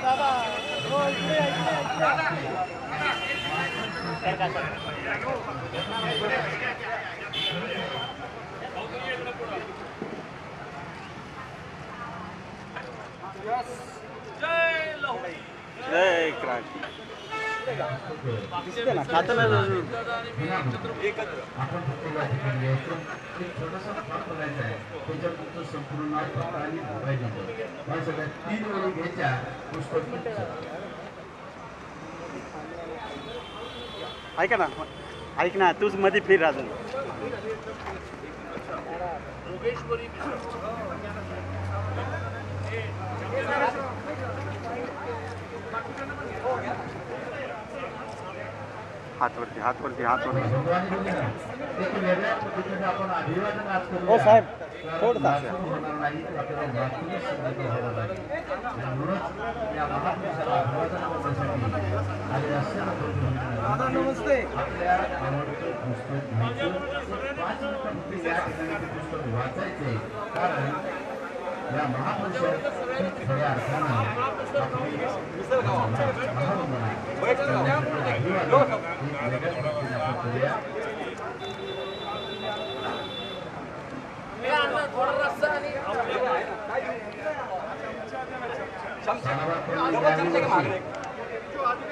拜拜。Yes. Jai Lahore. Jai Kranti. आपण फक्त या ठिकाणी यायचं एक छोटासा फॉर्म भरायचा आहे. त्याच्यात फक्त संपूर्ण नाव पत्ता आणि मोबाईल नंबर या सगळ्या तीन वेळी घ्यायच्या पुस्तक ऐका ना. ऐक ना तूच मध्ये फिर अजून. या महापुरुषाला अभिवादन करण्यासाठी आलेल्या सर्व बंधूंना नमस्ते. या महापुरुषात खऱ्या अर्थानं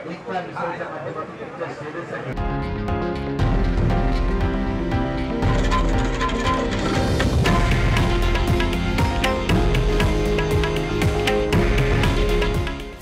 일단 소장 앞에 박수 세례사